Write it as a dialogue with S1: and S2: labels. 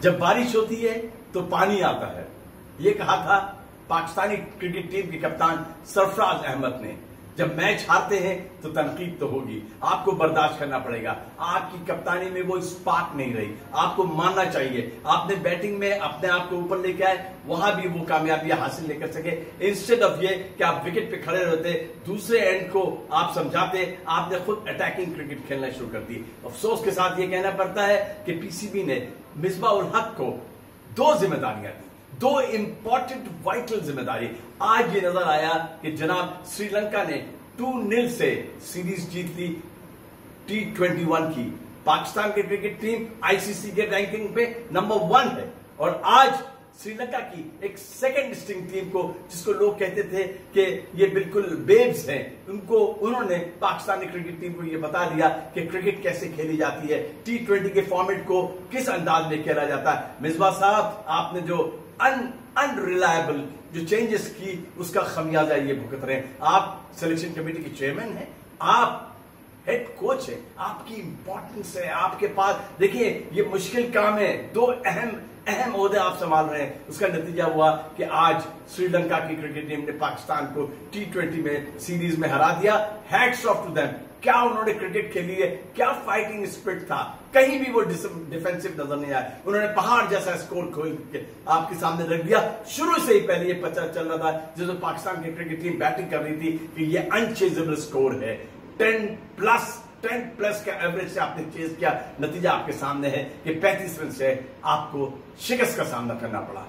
S1: جب بارش ہوتی ہے تو پانی آتا ہے۔ یہ کہا تھا پاکستانی کرکٹ ٹیم کے کپتان سرفراز احمد نے۔ جب میچ ہارتے ہیں تو تنقید تو ہوگی۔ آپ کو برداشت کرنا پڑے گا۔ آپ کی کپتانی میں وہ اسپاک نہیں رہی۔ آپ کو ماننا چاہیے۔ آپ نے بیٹنگ میں اپنے آپ کو اوپر لے کے آئے، وہاں بھی وہ کامیابیاں حاصل نہیں کر سکے۔ انسٹیڈ آف یہ کہ آپ وکٹ پہ کھڑے رہتے، دوسرے اینڈ کو آپ سمجھاتے، آپ نے خود اٹیکنگ کرکٹ کھیلنا شروع کر دی۔ افسوس کے ساتھ یہ کہنا پڑتا ہے کہ پی سی بی نے مصباح الحق کو دو ذمہ داریاں دی۔ دو امپورٹنٹ وائٹل ذمہ داری۔ آج یہ نظر آیا کہ جناب سری لنکا نے ٹو نل سے سیریز جیت لی ٹی ٹوینٹی ون کی۔ پاکستان کی کرکٹ ٹیم آئی سی سی کے رینکنگ پہ نمبر ون ہے۔ اور آج سری لنکا کی ایک سیکنڈ ڈسٹنگ ٹیم کو، جس کو لوگ کہتے تھے کہ یہ بالکل بیبز ہیں، ان کو انہوں نے پاکستانی کرکٹ ٹیم کو یہ بتا دیا کہ کرکٹ کیسے کھیلی جاتی ہے ٹی ٹوینٹی کے فارمیٹ کو کس انداز میں کھیلا جاتا ہے۔ مصباح صاحب، آپ نے جو ان ریلائبل جو چینجز کی، اس کا خمیازہ یہ بھگت رہے ہیں۔ آپ سلیکشن کمیٹی کے چیئرمین ہیں، آپ ہیڈ کوچ ہے آپ کی امپورٹنس ہے، آپ کے پاس، دیکھیے، یہ مشکل کام ہے۔ دو اہم اہم عہدے آپ سنبھال رہے ہیں۔ اس کا نتیجہ ہوا کہ آج سری لنکا کی کرکٹ ٹیم نے پاکستان کو ٹی ٹوینٹی میں سیریز میں ہرا دیا۔ ہیڈس آف ٹو دیم کیا انہوں نے کرکٹ کھیلی ہے؟ کیا فائٹنگ اسپرٹ تھا؟ کہیں بھی وہ ڈیفینسو نظر نہیں آئے۔ انہوں نے پہاڑ جیسا اسکور کھول کے آپ کے سامنے رکھ دیا۔ شروع سے ہی پہلے یہ پتہ چل رہا تھا جس میں پاکستان کی کرکٹ ٹیم بیٹنگ کر رہی تھی کہ یہ انچیزبل اسکور ہے۔ ٹین پلس ٹین پلس کا ایوریج سے آپ نے چیز کیا، نتیجہ آپ کے سامنے ہے کہ پینتیس رن سے آپ کو شکست کا سامنا کرنا پڑا۔